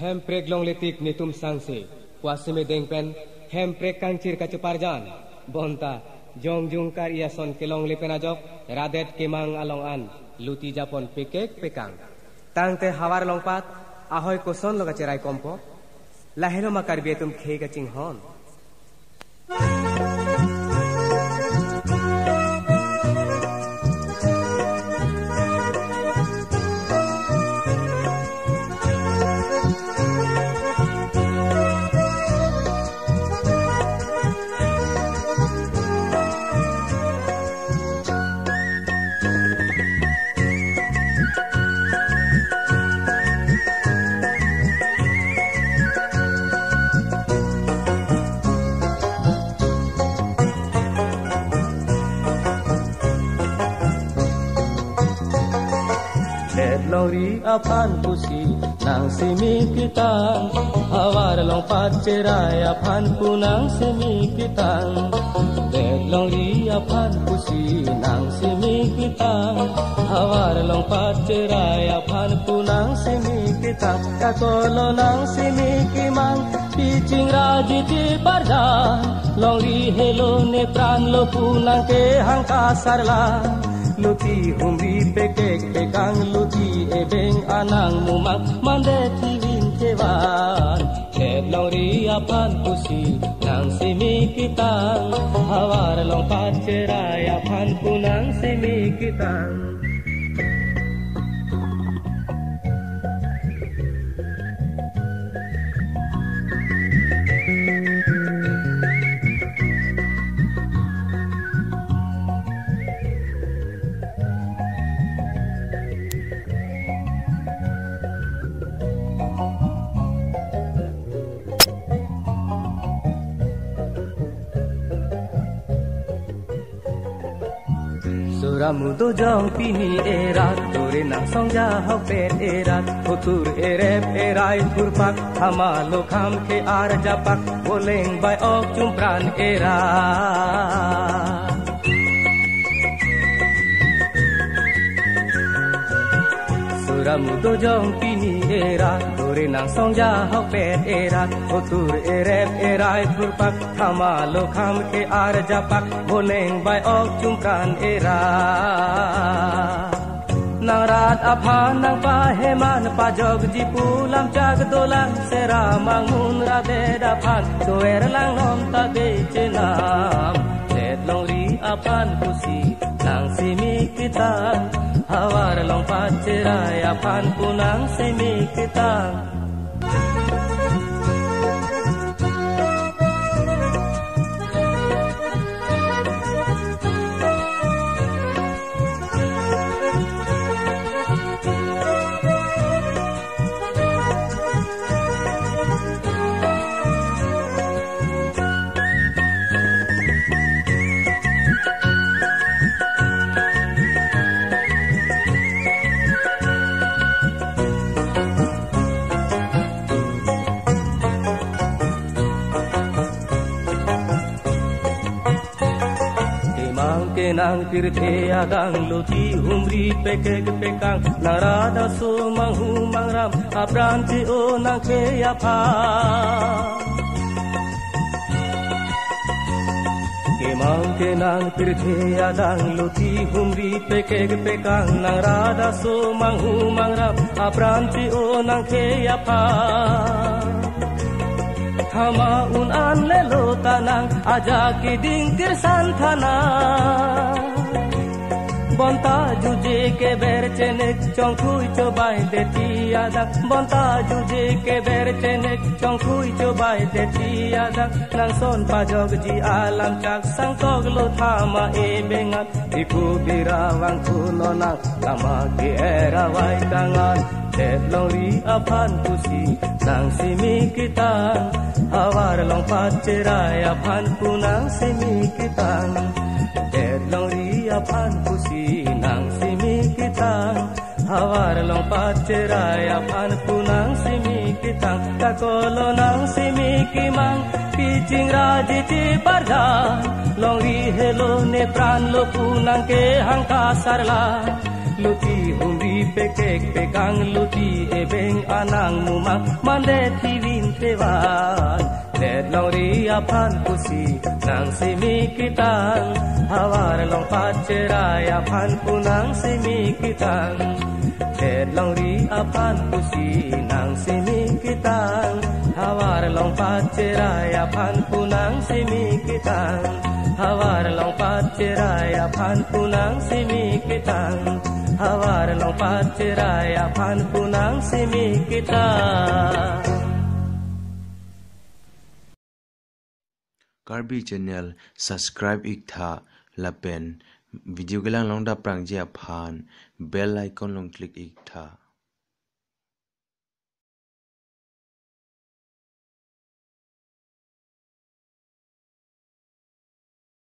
hem prek long letik nitum sangse kuasime dengpen hem prek kangcir kaceparjan bonta jong jung kar iason kelong lepenajok radet kemang along an luti japon pekek pekang tangte hawar longpat ahoy koson loga cerai kompo lahelo makar bietum khega hon Lori apan pusi nang simi kita Awar long pacerai apan punang simi kita Lori apan pusi nang simi kita Awar long pacerai apan punang simi kita Kakolo nang simi kimang Picing raji di parda Lori helo ne pran lo punang ke hangka sarla লুতি হুমি পেকে পেকাং লুতি এবেং আনাং মুমাং, মান্দে থিবিন Theban নৌরি Affan পুসি নাং সিমি কিতাং। হাওয়ার লঙ্কা চেরায় আফান পু নাং কিতাং। তোরা মুদো যাও পিনি এরা তোরে না সংজা হবে এরা ফতুর এরে রেপ ফুরপাক থামালো খাম খে আর জাপাক। বলেন বাই অচুম প্রাণ এরা। kamu dojong pini era tore na songja hopet era otur erep erai purpak khama lo kham ke ar japak boneng bai ok chumkan era នាងរាតអផាននាងបាហេមានបាជោគជីពូលំចាកដូឡាសេរាម៉ងមុនរដេដផានសូវេរឡាងនំតាទេចេណាសេតលងរីអផានគូស៊ី simi kita. Hawar long pacerai apan punang simi kita nang tirthe agang loti humri pekek pekang narada so manghu mangram apranti o nang ke ya pha मांग के नांग apa Kemang kenang tirthe agang loti humri pekek pekang narada so manghu mangram apranti o nang ke apa Hama un an lelo tanang aja ki dingkir santana Bonta juje ke berchenek chongkhui chobai deti adak Bonta juje ke berchenek chongkhui chobai deti adak Nang son pajog ji alam chak sangkog lo thama e bengat Iku birawang kunonak lama ki era wai tangan Tep long ri apan pusi nang simi kita Awar long pat cerai apan punang simi kita Affan खुशी नांग सिमी कितांग हवार लों पाचे राय पुनांग सिमी कितांग तकोलो नांग सिमी की मांग पीचिंग राज़ी ची परधान। हेलो ने प्राण लो पुनांग के हंग का सरला। लुटी हूँ पे केक पे कांग लुटी ए बेंग अनांग मुमांग मंदे थी विंते वांग let long ri aphan nang simi kitang hawar long pacherai aphan punang simi kitang let long ri aphan kusi nang simi kitang hawar long pacherai aphan punang simi kitang hawar long pacheraya phan punang simikitang hawar long pacheraya phan punang simikitang Karbi channel subscribe ik tha lapen video gelang long da prang je phan bell icon long click ik tha